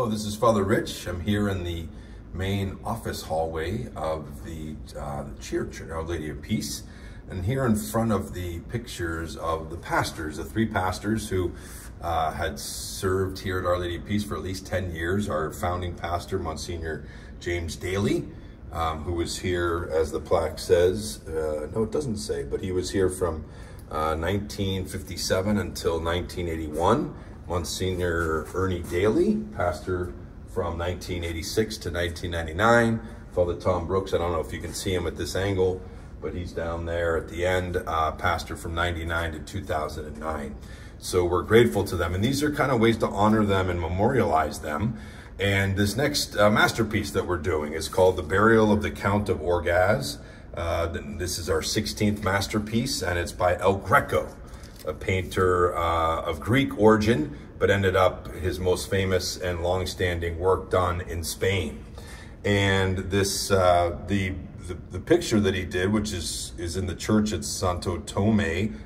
Hello, this is Father Rich. I'm here in the main office hallway of the, uh, the church, Our Lady of Peace. And here in front of the pictures of the pastors, the three pastors who uh, had served here at Our Lady of Peace for at least 10 years. Our founding pastor, Monsignor James Daly, um, who was here, as the plaque says, uh, no, it doesn't say, but he was here from 1957 uh, until 1981. Monsignor Ernie Daly, pastor from 1986 to 1999. Father Tom Brooks, I don't know if you can see him at this angle, but he's down there at the end, uh, pastor from 99 to 2009. So we're grateful to them. And these are kind of ways to honor them and memorialize them. And this next uh, masterpiece that we're doing is called The Burial of the Count of Orgaz. Uh, this is our 16th masterpiece, and it's by El Greco, a painter uh, of Greek origin, but ended up his most famous and long-standing work done in Spain. And this, uh, the, the, the picture that he did, which is is in the church at Santo Tome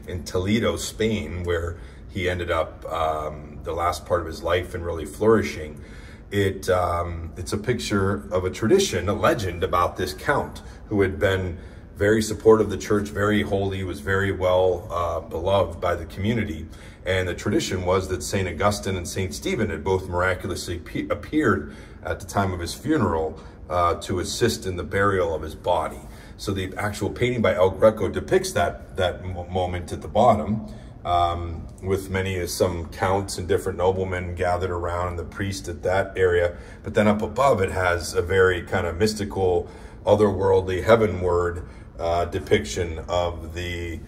in Toledo, Spain, where he ended up um, the last part of his life and really flourishing. It um, it's a picture of a tradition, a legend about this count who had been very supportive of the church, very holy, was very well uh, beloved by the community. And the tradition was that St. Augustine and St. Stephen had both miraculously appeared at the time of his funeral uh, to assist in the burial of his body. So the actual painting by El Greco depicts that, that moment at the bottom um, with many, of some counts and different noblemen gathered around and the priest at that area. But then up above it has a very kind of mystical, otherworldly, heavenward uh, depiction of the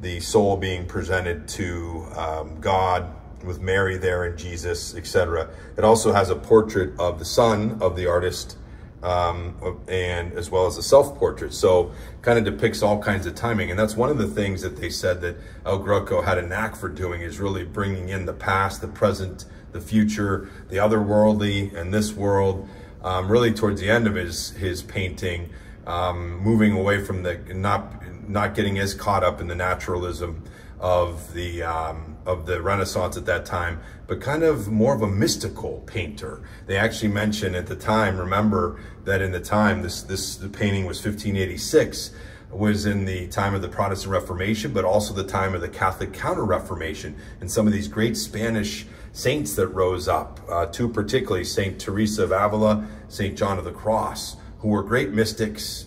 the soul being presented to um, God with Mary there and Jesus, etc. It also has a portrait of the son of the artist um, and as well as a self-portrait. So kind of depicts all kinds of timing. And that's one of the things that they said that El Greco had a knack for doing is really bringing in the past, the present, the future, the otherworldly and this world. Um, really towards the end of his, his painting, um, moving away from the, not, not getting as caught up in the naturalism of the um, of the Renaissance at that time, but kind of more of a mystical painter. They actually mention at the time, remember that in the time, this, this the painting was 1586, was in the time of the Protestant Reformation, but also the time of the Catholic Counter-Reformation, and some of these great Spanish saints that rose up, uh, two particularly, Saint Teresa of Avila, Saint John of the Cross, who were great mystics,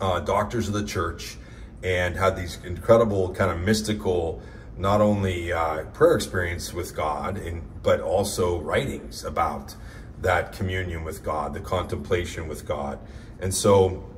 uh, doctors of the church, and had these incredible kind of mystical not only uh, prayer experience with God, and, but also writings about that communion with God, the contemplation with God. And so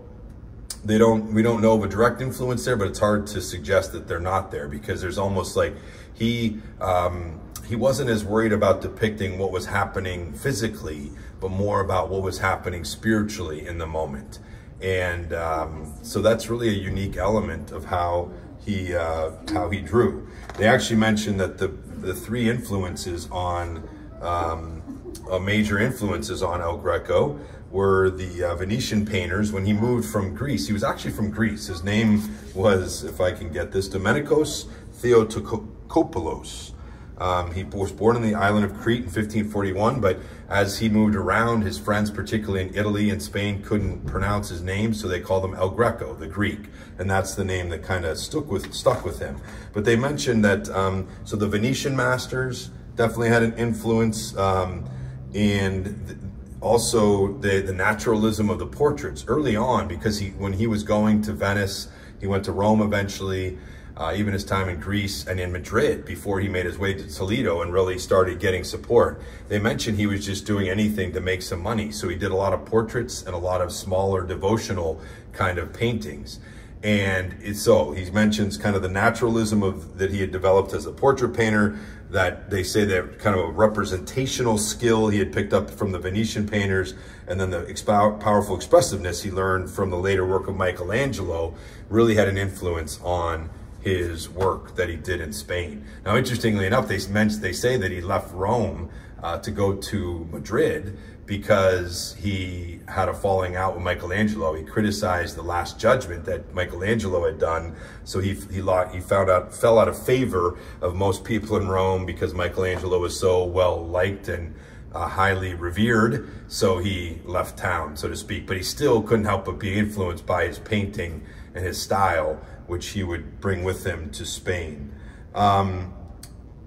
they don't, we don't know of a direct influence there, but it's hard to suggest that they're not there because there's almost like he, um, he wasn't as worried about depicting what was happening physically, but more about what was happening spiritually in the moment. And um, so that's really a unique element of how he uh, how he drew. They actually mentioned that the the three influences on um, uh, major influences on El Greco were the uh, Venetian painters. When he moved from Greece, he was actually from Greece. His name was, if I can get this, Domenicos Theotokopoulos. Um, he was born in the island of Crete in 1541, but as he moved around, his friends, particularly in Italy and Spain, couldn't pronounce his name, so they called him El Greco, the Greek, and that's the name that kind of stuck with stuck with him. But they mentioned that um, so the Venetian masters definitely had an influence, um, and also the the naturalism of the portraits early on, because he when he was going to Venice, he went to Rome eventually uh, even his time in Greece and in Madrid before he made his way to Toledo and really started getting support. They mentioned he was just doing anything to make some money. So he did a lot of portraits and a lot of smaller devotional kind of paintings. And so he mentions kind of the naturalism of that he had developed as a portrait painter, that they say that kind of a representational skill he had picked up from the Venetian painters, and then the powerful expressiveness he learned from the later work of Michelangelo really had an influence on his work that he did in Spain. Now, interestingly enough, they meant they say that he left Rome uh, to go to Madrid because he had a falling out with Michelangelo. He criticized the Last Judgment that Michelangelo had done, so he he he found out fell out of favor of most people in Rome because Michelangelo was so well liked and uh, highly revered, so he left town, so to speak. But he still couldn't help but be influenced by his painting and his style, which he would bring with him to Spain. Um,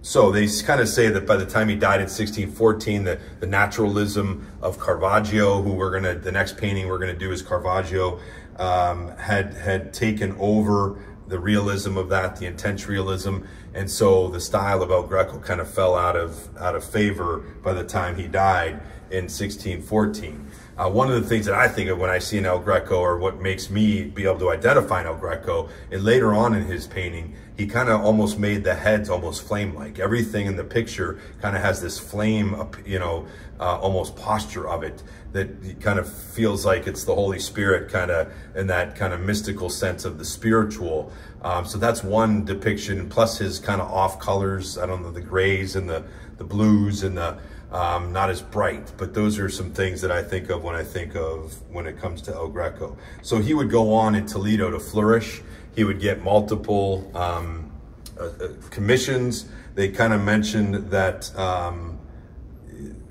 so they kind of say that by the time he died in 1614, the, the naturalism of Caravaggio, who we're gonna, the next painting we're gonna do is Caravaggio, um, had had taken over the realism of that, the intense realism, and so the style of El Greco kind of fell out of out of favor by the time he died in 1614. Uh, one of the things that I think of when I see an El Greco or what makes me be able to identify an El Greco, and later on in his painting, he kind of almost made the heads almost flame-like. Everything in the picture kind of has this flame, you know, uh, almost posture of it that kind of feels like it's the Holy Spirit kind of in that kind of mystical sense of the spiritual. Um, so that's one depiction, plus his kind of off colors. I don't know, the grays and the, the blues and the, um, not as bright, but those are some things that I think of when I think of when it comes to El Greco. So he would go on in Toledo to flourish. He would get multiple um, uh, uh, commissions. They kind of mentioned that, um,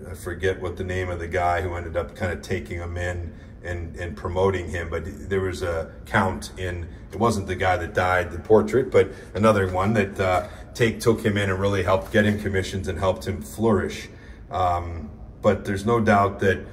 I forget what the name of the guy who ended up kind of taking him in and, and promoting him, but there was a count in, it wasn't the guy that died, the portrait, but another one that uh, take, took him in and really helped get him commissions and helped him flourish. Um, but there's no doubt that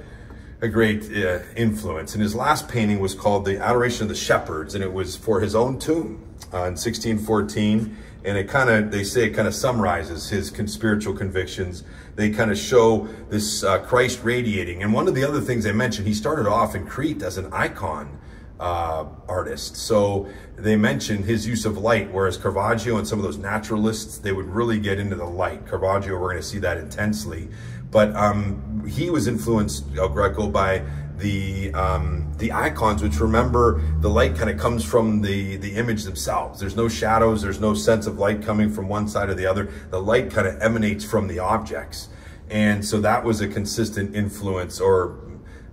a great uh, influence. And his last painting was called The Adoration of the Shepherds, and it was for his own tomb uh, in 1614. And it kind of, they say it kind of summarizes his spiritual convictions. They kind of show this uh, Christ radiating. And one of the other things they mentioned, he started off in Crete as an icon uh, artist. So they mentioned his use of light, whereas Caravaggio and some of those naturalists, they would really get into the light. Caravaggio, we're going to see that intensely. But um, he was influenced, El Greco, by the um, the icons, which remember the light kind of comes from the the image themselves. There's no shadows. There's no sense of light coming from one side or the other. The light kind of emanates from the objects, and so that was a consistent influence or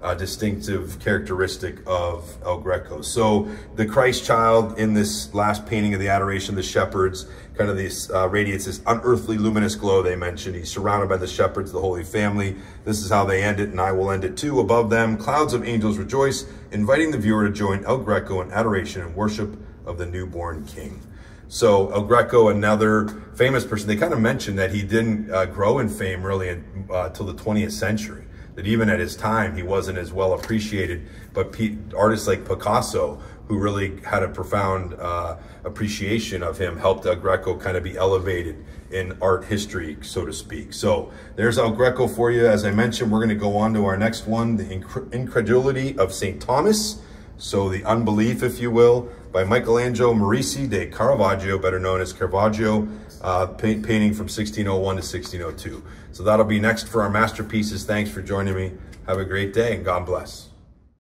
uh, distinctive characteristic of El Greco. So the Christ child in this last painting of the Adoration of the Shepherds, kind of this uh, radiates this unearthly luminous glow they mentioned. He's surrounded by the shepherds, the Holy Family. This is how they end it, and I will end it too. Above them, clouds of angels rejoice, inviting the viewer to join El Greco in adoration and worship of the newborn King. So El Greco, another famous person, they kind of mentioned that he didn't uh, grow in fame really until uh, the 20th century that even at his time, he wasn't as well appreciated. But artists like Picasso, who really had a profound uh, appreciation of him, helped El Greco kind of be elevated in art history, so to speak. So there's El Greco for you. As I mentioned, we're going to go on to our next one, The Incredulity of St. Thomas. So the unbelief, if you will, by Michelangelo Merisi de Caravaggio, better known as Caravaggio, uh, paint, painting from 1601 to 1602. So that'll be next for our masterpieces. Thanks for joining me. Have a great day and God bless.